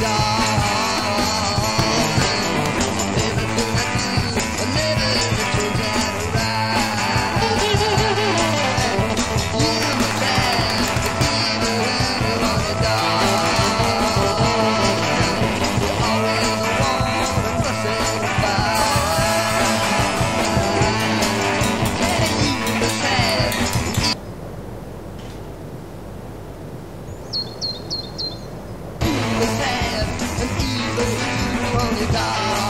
dark. now.